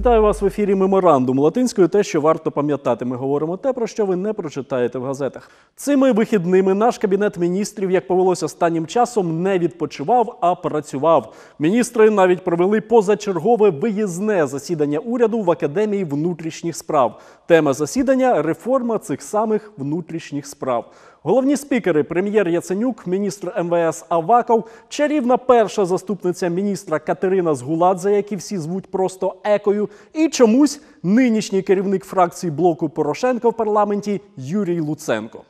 Вітаю вас в ефірі Меморандум латинською. Те, що варто пам'ятати. Ми говоримо те, про що ви не прочитаєте в газетах. Цими вихідними наш кабінет міністрів, як повелося останнім часом, не відпочивав, а працював. Міністри навіть провели позачергове виїзне засідання уряду в академії внутрішніх справ. Тема засідання реформа цих самих внутрішніх справ. Головні спікери прем'єр Яценюк, міністр МВС Аваков, чарівна перша заступниця міністра Катерина Згуладзе, які всі звуть просто екою, і чомусь нинішній керівник фракції блоку Порошенка в парламенті Юрій Луценко.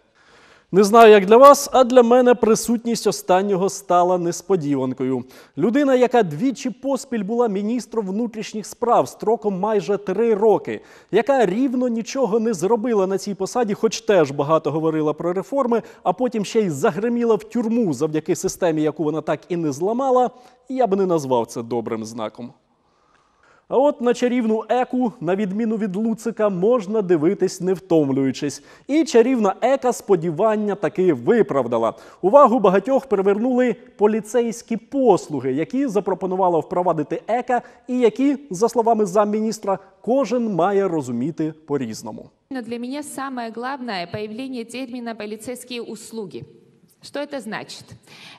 Не знаю, як для вас, а для мене присутність останнього стала несподіванкою. Людина, яка двічі поспіль була міністром внутрішніх справ строком майже три роки, яка рівно нічого не зробила на цій посаді, хоч теж багато говорила про реформи, а потім ще й загриміла в тюрму завдяки системі, яку вона так і не зламала, я би не назвав це добрим знаком. А от на чарівну еку, на відміну від Луцика, можна дивитись не втомлюючись. І чарівна ека сподівання таки виправдала. Увагу багатьох привернули поліцейські послуги, які запропонувала впровадити ека, і які, за словами замміністра, кожен має розуміти по-різному. Но для меня самое главное – появление термина «полицейские услуги». Что это значит?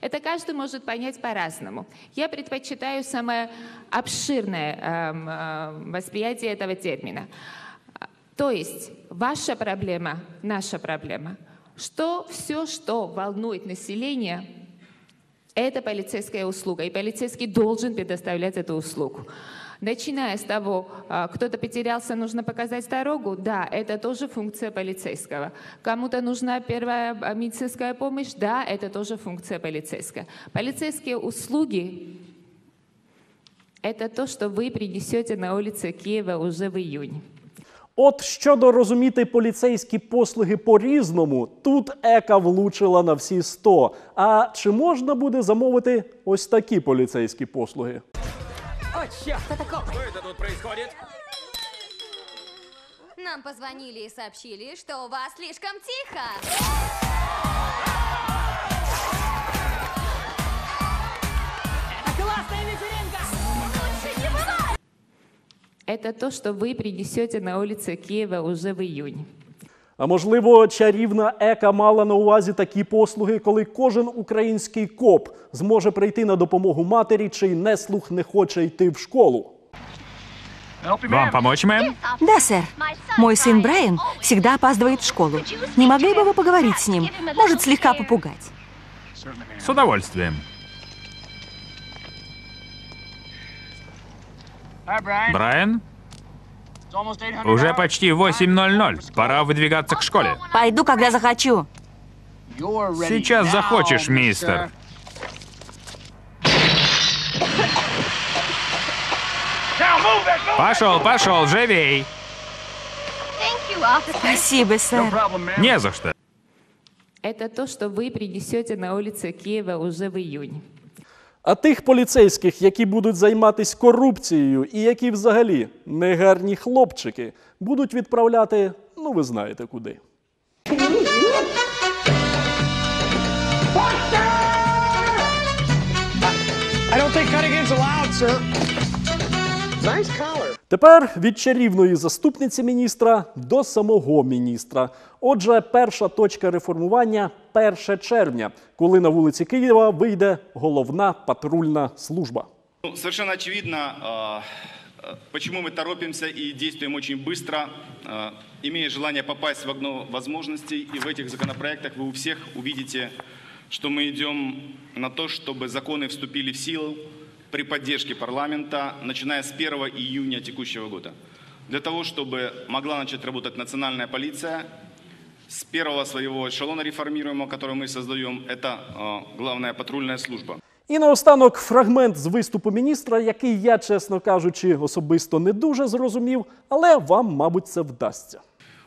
Это каждый может понять по-разному. Я предпочитаю самое обширное эм, э, восприятие этого термина. То есть ваша проблема, наша проблема. Что все, что волнует население, это полицейская услуга, и полицейский должен предоставлять эту услугу. Начиная с того, а, кто-то потерялся, нужно показать дорогу, да, это тоже функция полицейского. Кому-то нужна первая а, медицинская помощь, да, это тоже функция полицейская. Полицейские услуги – это то, что вы принесете на улице Киева уже в июне. От щодо розуміти поліцейські послуги по-різному, тут ека влучила на всі 100. А чи можна буде замовити ось такі поліцейські послуги? Нам позвонили и сообщили, что у вас слишком тихо. Это то, что вы принесете на улице Киева уже в июне. А можливо, чарівна ека мала на увазі такі послуги, коли кожен український коп зможе прийти на допомогу матері, чий неслух не хоче йти в школу. Вам помочь, мэм? Да, сэр. Мой сын Брайан всегда опаздывает в школу. Не могли бы вы поговорить с ним? Может, слегка попугать. С удовольствием. Брайан, Уже почти 8.00. Пора выдвигаться к школе. Пойду, когда захочу. Сейчас захочешь, мистер. Пошел, пошел, живей. Спасибо, сэр. Не за что. Это то, что вы принесете на улице Киева уже в июне. А тих поліцейських, які будуть займатися корупцією і які взагалі негарні хлопчики, будуть відправляти, ну ви знаєте куди. I don't think cutting in's allowed, sir. Nice collar. Тепер від чарівної заступниці міністра до самого міністра. Отже, перша точка реформування 1 червня, коли на вулиці Києва вийде головна патрульна служба. Ну, Совершенно очевидно, а, а, почему мы торопимся и действуем очень быстро, а, имея желание попасть в окно возможностей. И в этих законопроектах вы у всех увидите, что мы идем на то, чтобы законы вступили в силу при поддержке парламента, начиная с 1 июня текущего года. Для того, чтобы могла начать работать национальная полиция, с первого своего эшелона реформируемого, который мы создаем, это а, главная патрульная служба. І наостанок фрагмент з виступу міністра, який я, чесно кажучи, особисто не дуже зрозумів, але вам, мабуть, це вдасться.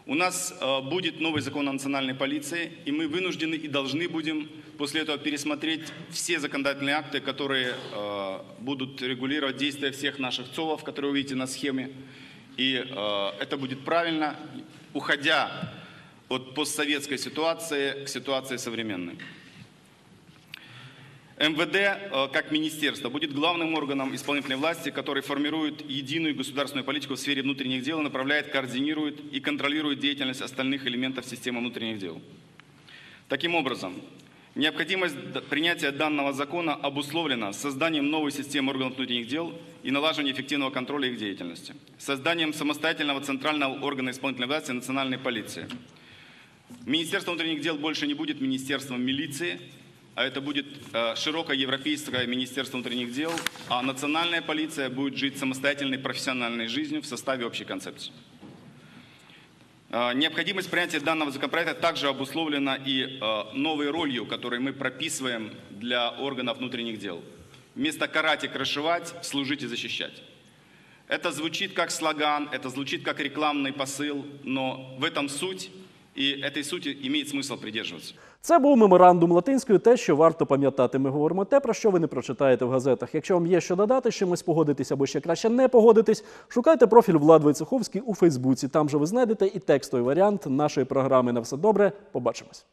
У нас э, будет новый закон о национальной полиции, и мы вынуждены и должны будем после этого пересмотреть все законодательные акты, которые э, будут регулировать действия всех наших ЦОВов, которые вы видите на схеме. И э, это будет правильно, уходя от постсоветской ситуации к ситуации современной. МВД, э, как министерство, будет главным органом исполнительной власти, который формирует единую государственную политику в сфере внутренних дел, направляет, координирует и контролирует деятельность остальных элементов системы внутренних дел. Таким образом, необходимость принятия данного закона обусловлена созданием новой системы органов внутренних дел и налаживанием эффективного контроля их деятельности, созданием самостоятельного центрального органа исполнительной власти национальной полиции. Министерство внутренних дел больше не будет министерством милиции, а это будет э, широкое европейское министерство внутренних дел, а национальная полиция будет жить самостоятельной профессиональной жизнью в составе общей концепции. Э, Необходимость принятия данного законопроекта также обусловлена и э, новой ролью, которую мы прописываем для органов внутренних дел. Вместо карать и крышевать, служить и защищать. Это звучит как слоган, это звучит как рекламный посыл, но в этом суть, и этой сути имеет смысл придерживаться. Це був меморандум латинською, те, що варто пам'ятати. Ми говоримо те, про що ви не прочитаєте в газетах. Якщо вам є що додати, з чимось погодитись або ще краще не погодитись, шукайте профіль Влад Войцеховський у Фейсбуці. Там же ви знайдете і текстовий варіант нашої програми. На все добре. Побачимось.